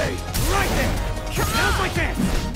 Right there! Come Now's my chance!